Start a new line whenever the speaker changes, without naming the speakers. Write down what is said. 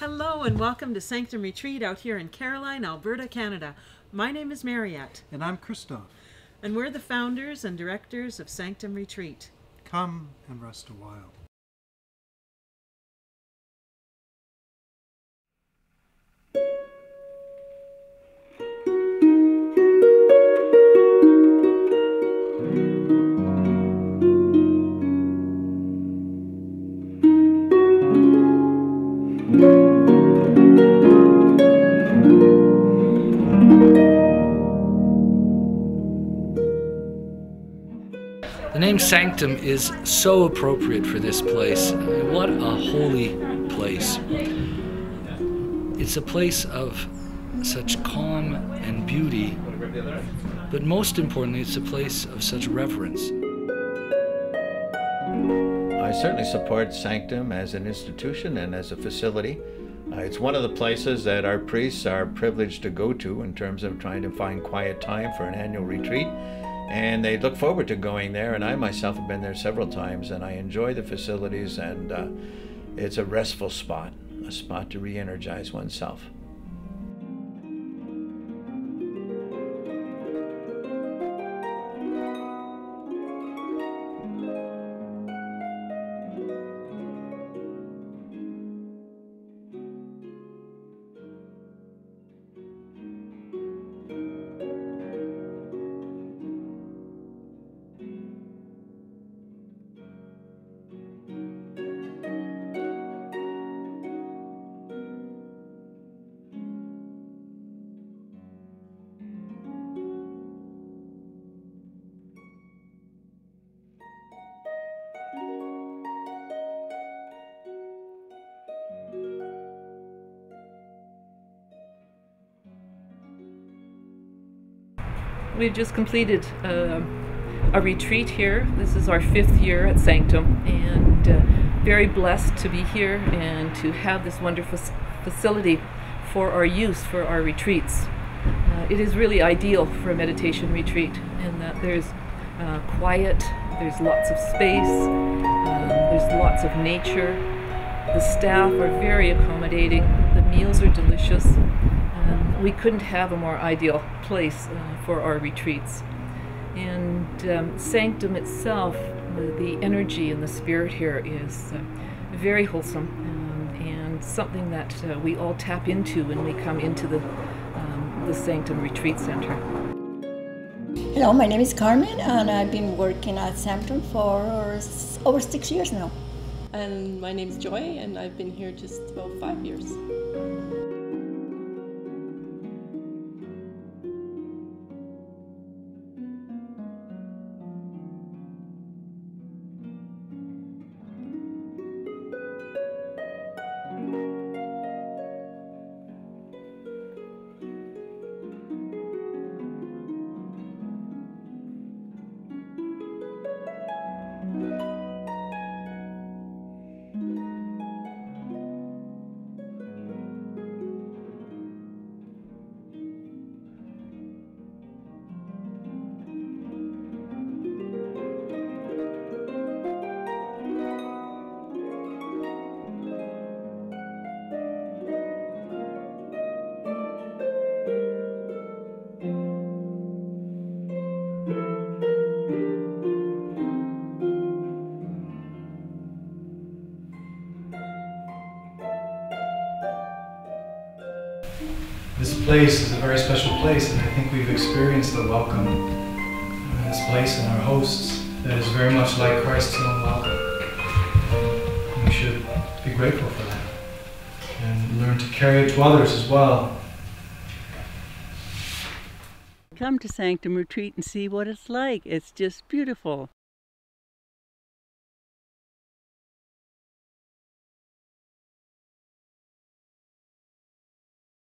Hello and welcome to Sanctum Retreat out here in Caroline, Alberta, Canada. My name is Mariette.
And I'm Christoph.
And we're the founders and directors of Sanctum Retreat.
Come and rest a while.
The name Sanctum is so appropriate for this place. What a holy place. It's a place of such calm and beauty, but most importantly, it's a place of such reverence.
I certainly support Sanctum as an institution and as a facility. Uh, it's one of the places that our priests are privileged to go to in terms of trying to find quiet time for an annual retreat and they look forward to going there. And I myself have been there several times, and I enjoy the facilities, and uh, it's a restful spot, a spot to re-energize oneself.
We've just completed uh, a retreat here. This is our fifth year at Sanctum, and uh, very blessed to be here and to have this wonderful facility for our use for our retreats. Uh, it is really ideal for a meditation retreat in that there's uh, quiet, there's lots of space, um, there's lots of nature. The staff are very accommodating, the meals are delicious we couldn't have a more ideal place uh, for our retreats. And um, Sanctum itself, the energy and the spirit here is uh, very wholesome um, and something that uh, we all tap into when we come into the, um, the Sanctum Retreat Center.
Hello, my name is Carmen and I've been working at Sanctum for over six years now.
And my name is Joy and I've been here just about five years.
This place is a very special place, and I think we've experienced the welcome in this place and our hosts that is very much like Christ's own welcome. we should be grateful for that and learn to carry it to others as well.
Come to Sanctum Retreat and see what it's like. It's just beautiful.